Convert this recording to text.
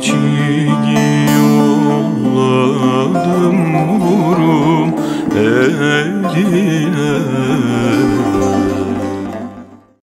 chi kendine